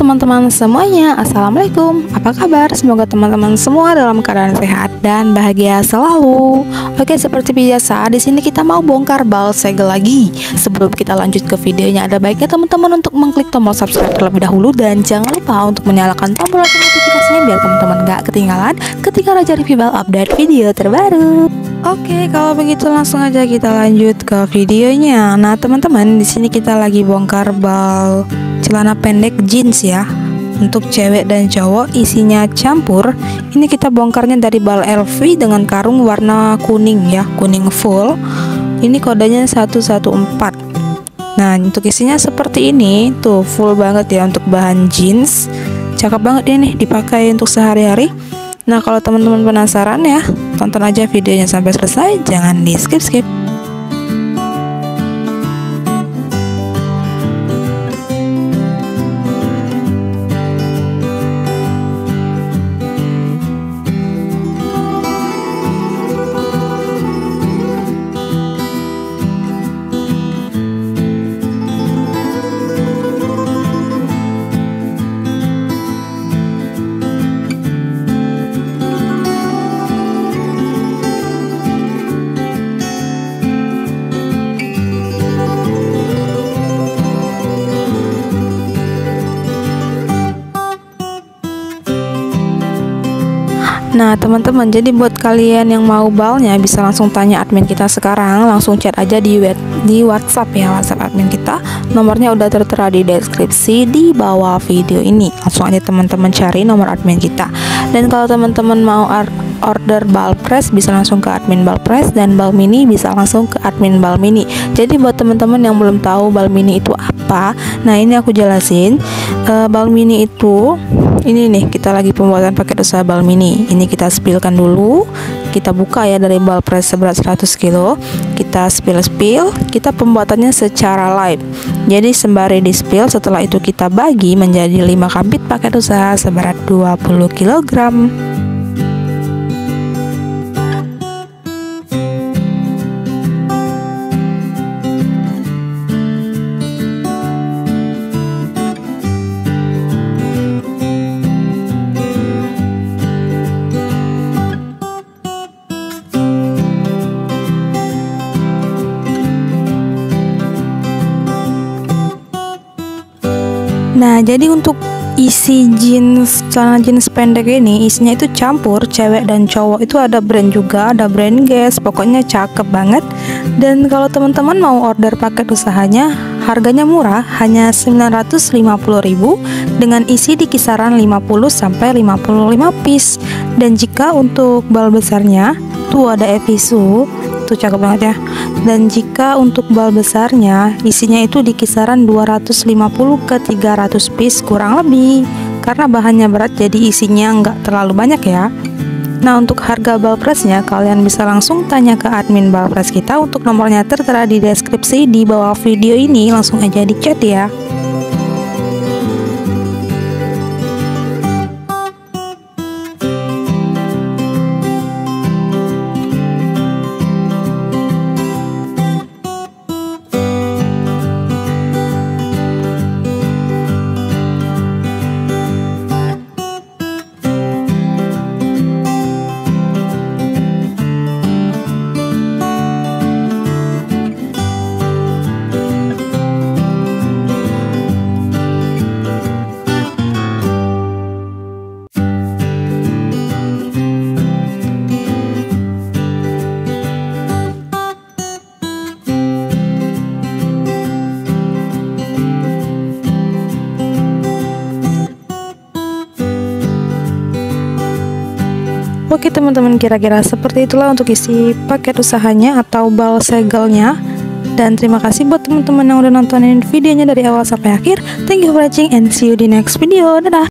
teman-teman semuanya, Assalamualaikum. Apa kabar? Semoga teman-teman semua dalam keadaan sehat dan bahagia selalu. Oke, seperti biasa, di sini kita mau bongkar bal segel lagi. Sebelum kita lanjut ke videonya, ada baiknya teman-teman untuk mengklik tombol subscribe terlebih dahulu Dan jangan lupa untuk menyalakan tombol lonceng notifikasinya biar teman-teman gak ketinggalan ketika Raja Review update video terbaru Oke, kalau begitu langsung aja kita lanjut ke videonya. Nah, teman-teman, di sini kita lagi bongkar bal celana pendek jeans ya. Untuk cewek dan cowok isinya campur. Ini kita bongkarnya dari bal LV dengan karung warna kuning ya, kuning full. Ini kodenya 114. Nah, untuk isinya seperti ini, tuh full banget ya untuk bahan jeans. Cakep banget ini dipakai untuk sehari-hari. Nah, kalau teman-teman penasaran ya, tonton aja videonya sampai selesai, jangan di skip-skip. Nah teman-teman jadi buat kalian yang mau balnya bisa langsung tanya admin kita sekarang. Langsung chat aja di di WhatsApp ya WhatsApp admin kita. Nomornya udah tertera di deskripsi di bawah video ini. Langsung aja teman-teman cari nomor admin kita. Dan kalau teman-teman mau order ball press bisa langsung ke admin ball press dan ball mini bisa langsung ke admin ball mini jadi buat teman-teman yang belum tahu ball mini itu apa nah ini aku jelasin. Uh, ball mini itu ini nih kita lagi pembuatan paket usaha bal mini ini kita spillkan dulu kita buka ya dari bal press seberat 100 kilo. Kita spill spill kita pembuatannya secara live. Jadi sembari di spill setelah itu kita bagi menjadi 5 kabit paket usaha seberat 20 kilogram Nah, jadi untuk isi jeans celana jeans pendek ini isinya itu campur cewek dan cowok. Itu ada brand juga ada brand Guess pokoknya cakep banget. Dan kalau teman-teman mau order paket usahanya harganya murah hanya 950.000 dengan isi di kisaran 50 sampai 55 piece. Dan jika untuk bal besarnya tuh ada episu tuh cakep banget ya. Dan jika untuk bal besarnya isinya itu di kisaran 250 ke 300 piece kurang lebih. Karena bahannya berat jadi isinya nggak terlalu banyak ya. Nah untuk harga bal pressnya kalian bisa langsung tanya ke admin bal press kita. Untuk nomornya tertera di deskripsi di bawah video ini. Langsung aja di chat ya Oke teman-teman kira-kira seperti itulah untuk isi paket usahanya atau bal segelnya. Dan terima kasih buat teman-teman yang udah nontonin videonya dari awal sampai akhir. Thank you for watching and see you di next video. Dadah